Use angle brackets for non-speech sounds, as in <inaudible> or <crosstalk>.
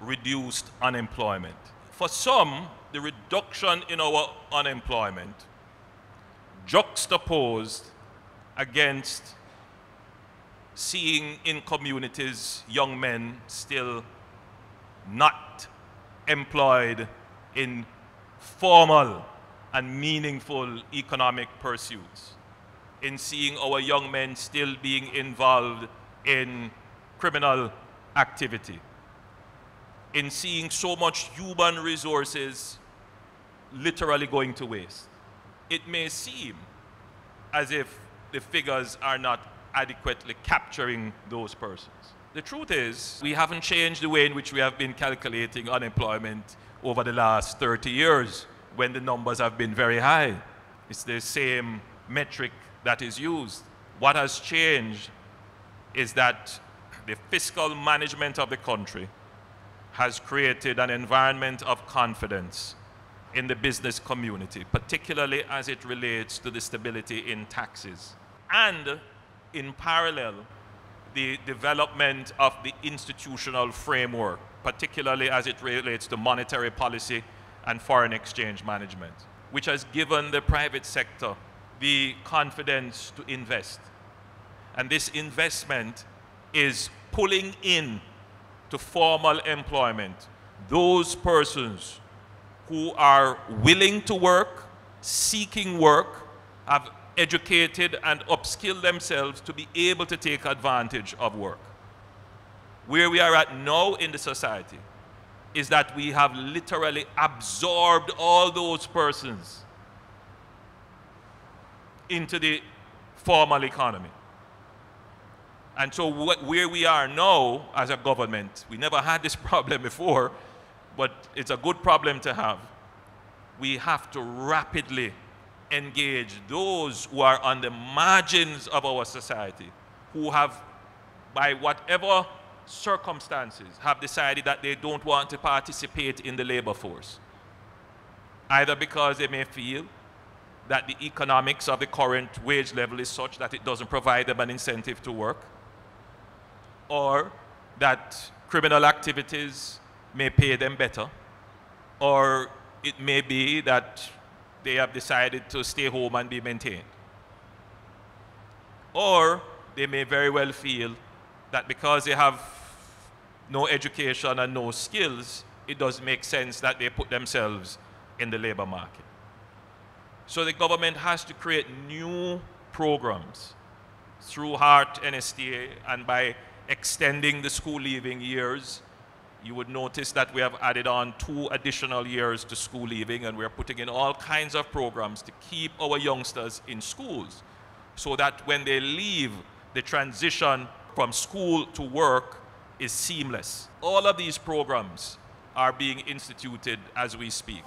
reduced unemployment. For some, the reduction in our unemployment juxtaposed against seeing in communities young men still not employed in formal and meaningful economic pursuits, in seeing our young men still being involved in criminal activity, in seeing so much human resources literally going to waste. It may seem as if the figures are not adequately capturing those persons. The truth is, we haven't changed the way in which we have been calculating unemployment over the last 30 years when the numbers have been very high. It's the same metric that is used. What has changed is that the fiscal management of the country has created an environment of confidence in the business community, particularly as it relates to the stability in taxes. And in parallel, the development of the institutional framework, particularly as it relates to monetary policy and foreign exchange management, which has given the private sector the confidence to invest. And this investment is pulling in to formal employment those persons who are willing to work, seeking work, have educated and upskilled themselves to be able to take advantage of work. Where we are at now in the society is that we have literally absorbed all those persons into the formal economy. And so where we are now as a government, we never had this <laughs> problem before, but it's a good problem to have. We have to rapidly engage those who are on the margins of our society, who have, by whatever circumstances, have decided that they don't want to participate in the labor force. Either because they may feel that the economics of the current wage level is such that it doesn't provide them an incentive to work, or that criminal activities may pay them better, or it may be that they have decided to stay home and be maintained. Or they may very well feel that because they have no education and no skills, it does make sense that they put themselves in the labor market. So the government has to create new programs through HEART NSTA and by extending the school leaving years. You would notice that we have added on two additional years to school leaving and we're putting in all kinds of programs to keep our youngsters in schools so that when they leave, the transition from school to work is seamless. All of these programs are being instituted as we speak.